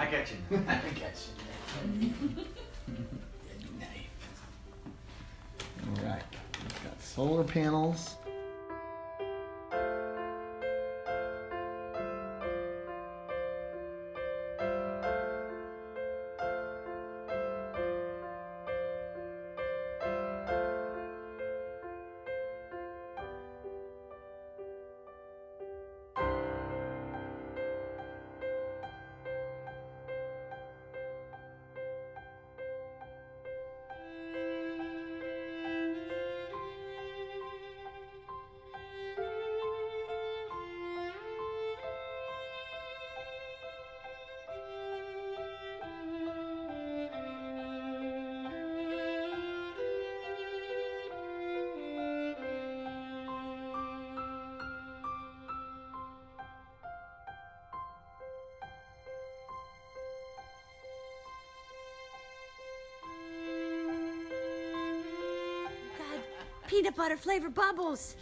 I got you. I got you. All right. We've got solar panels. Peanut butter flavored bubbles.